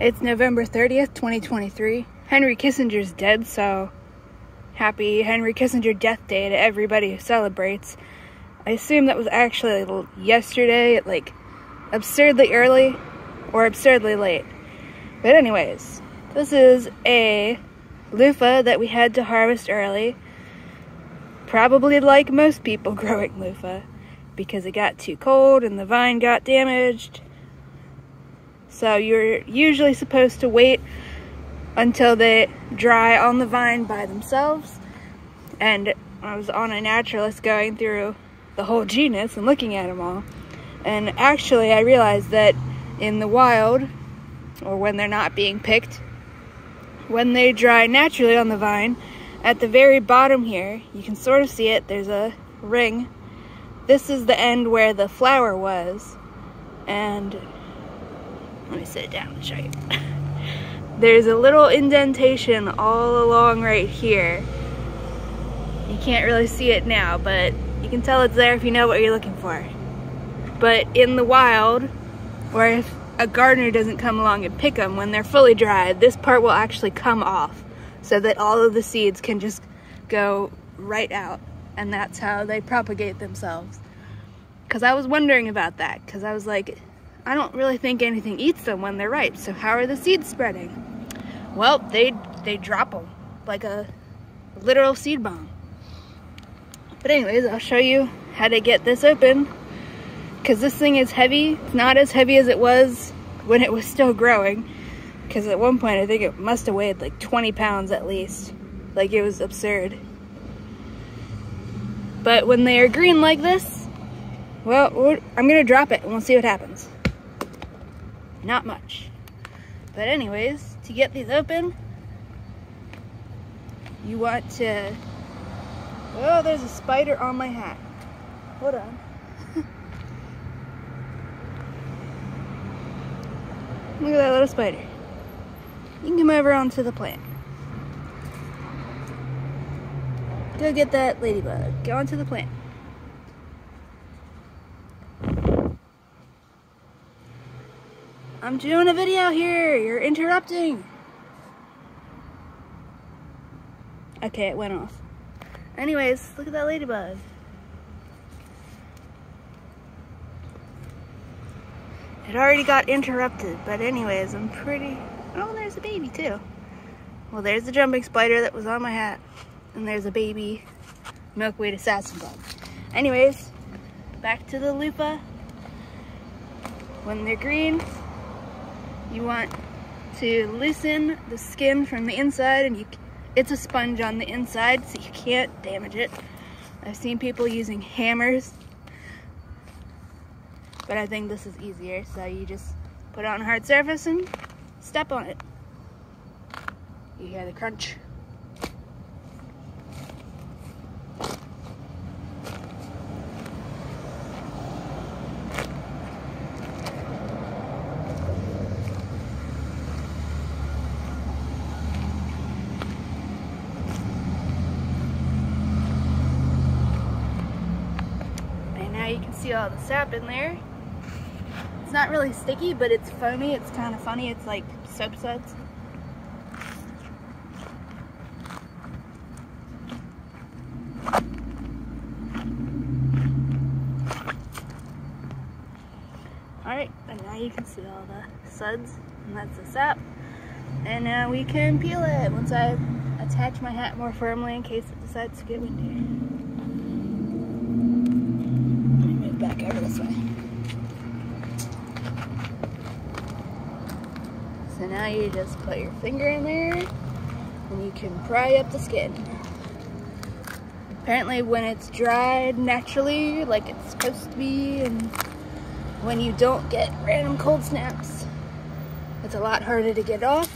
It's November 30th, 2023. Henry Kissinger's dead, so happy Henry Kissinger Death Day to everybody who celebrates. I assume that was actually yesterday at like absurdly early or absurdly late. But, anyways, this is a loofah that we had to harvest early. Probably like most people growing loofah because it got too cold and the vine got damaged so you're usually supposed to wait until they dry on the vine by themselves. And I was on iNaturalist going through the whole genus and looking at them all. And actually, I realized that in the wild, or when they're not being picked, when they dry naturally on the vine, at the very bottom here, you can sort of see it, there's a ring. This is the end where the flower was. And let me sit down and show you. There's a little indentation all along right here. You can't really see it now, but you can tell it's there if you know what you're looking for. But in the wild, or if a gardener doesn't come along and pick them when they're fully dried, this part will actually come off so that all of the seeds can just go right out. And that's how they propagate themselves. Because I was wondering about that, because I was like, I don't really think anything eats them when they're ripe, so how are the seeds spreading? Well, they, they drop them like a literal seed bomb. But anyways, I'll show you how to get this open because this thing is heavy. It's not as heavy as it was when it was still growing because at one point I think it must have weighed like 20 pounds at least. Like it was absurd. But when they are green like this, well, I'm gonna drop it and we'll see what happens. Not much. But anyways, to get these open, you want to... Oh, there's a spider on my hat. Hold on. Look at that little spider. You can come over onto the plant. Go get that ladybug. Go onto the plant. I'm doing a video here. You're interrupting. Okay, it went off. Anyways, look at that ladybug. It already got interrupted, but anyways, I'm pretty... Oh, there's a baby too. Well, there's the jumping spider that was on my hat. And there's a baby milkweed assassin bug. Anyways, back to the loofah. When they're green, you want to loosen the skin from the inside and you it's a sponge on the inside so you can't damage it. I've seen people using hammers but I think this is easier so you just put it on a hard surface and step on it. You hear the crunch. You can see all the sap in there. It's not really sticky, but it's foamy. It's kind of funny. It's like soap suds. Alright, and now you can see all the suds, and that's the sap. And now we can peel it once I attach my hat more firmly in case it decides to get windy. Back over this way. So now you just put your finger in there and you can pry up the skin. Apparently when it's dried naturally, like it's supposed to be, and when you don't get random cold snaps, it's a lot harder to get off.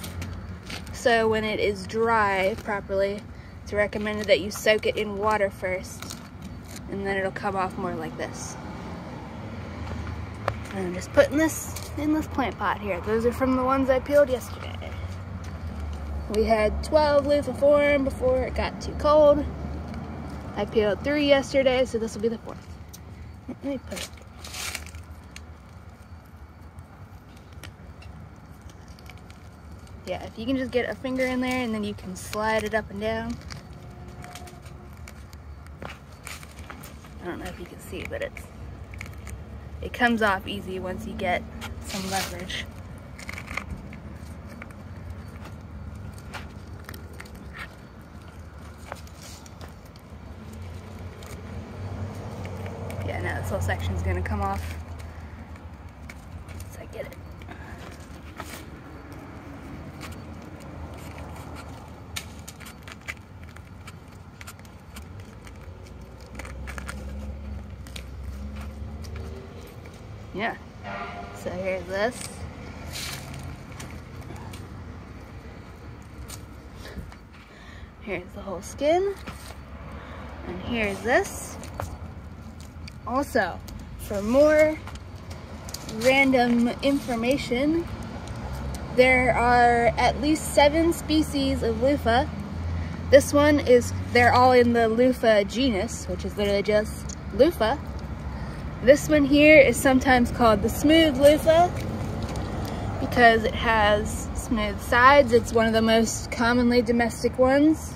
So when it is dry properly, it's recommended that you soak it in water first, and then it'll come off more like this. And I'm just putting this in this plant pot here. Those are from the ones I peeled yesterday. We had 12 loofah form before it got too cold. I peeled three yesterday, so this will be the fourth. Let me put it. yeah, if you can just get a finger in there and then you can slide it up and down. I don't know if you can see, but it's it comes off easy once you get some leverage. Yeah, now this whole section's gonna come off. Once I get it. Yeah. So here's this. Here's the whole skin. And here's this. Also, for more random information, there are at least seven species of loofah. This one is, they're all in the loofah genus, which is literally just loofah. This one here is sometimes called the smooth loofah because it has smooth sides. It's one of the most commonly domestic ones.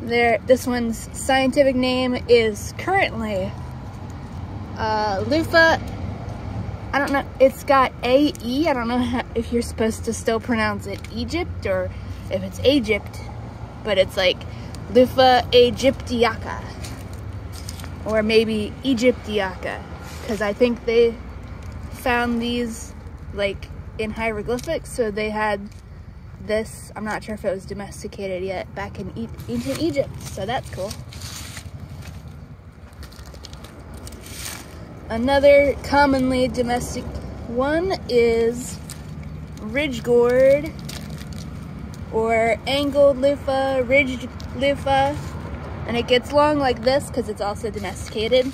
There, this one's scientific name is currently uh, loofah. I don't know. It's got A E. I don't know how, if you're supposed to still pronounce it Egypt or if it's Egypt, but it's like loofah aegyptiaca or maybe Egyptiaca, because I think they found these like in hieroglyphics, so they had this, I'm not sure if it was domesticated yet, back in e ancient Egypt, so that's cool. Another commonly domestic one is ridge gourd or angled loofah, ridged loofah, and it gets long like this because it's also domesticated.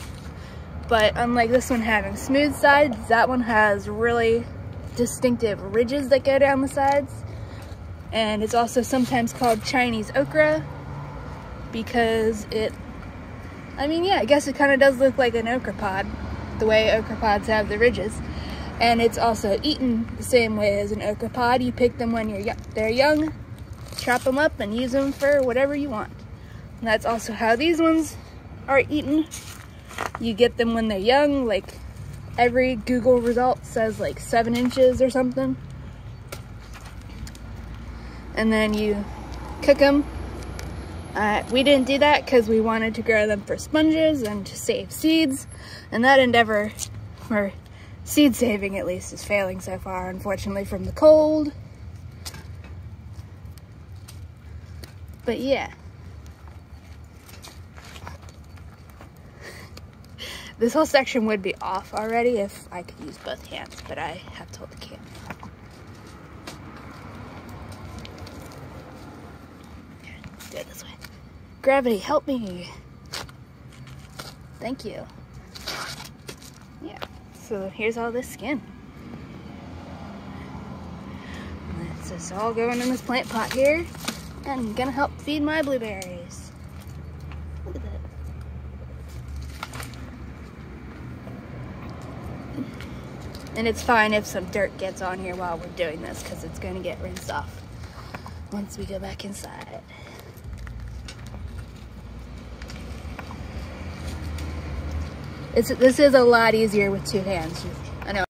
But unlike this one having smooth sides, that one has really distinctive ridges that go down the sides. And it's also sometimes called Chinese okra because it, I mean, yeah, I guess it kind of does look like an okra pod, the way okra pods have the ridges. And it's also eaten the same way as an okra pod. You pick them when you're they're young, chop them up and use them for whatever you want. That's also how these ones are eaten. You get them when they're young, like every Google result says like seven inches or something. And then you cook them. Uh, we didn't do that because we wanted to grow them for sponges and to save seeds. And that endeavor, or seed saving at least, is failing so far, unfortunately, from the cold. But yeah. This whole section would be off already if I could use both hands, but I have to hold the camera. do it this way. Gravity, help me. Thank you. Yeah, so here's all this skin. It's just all going in this plant pot here and gonna help feed my blueberries. And it's fine if some dirt gets on here while we're doing this because it's going to get rinsed off once we go back inside. It's, this is a lot easier with two hands.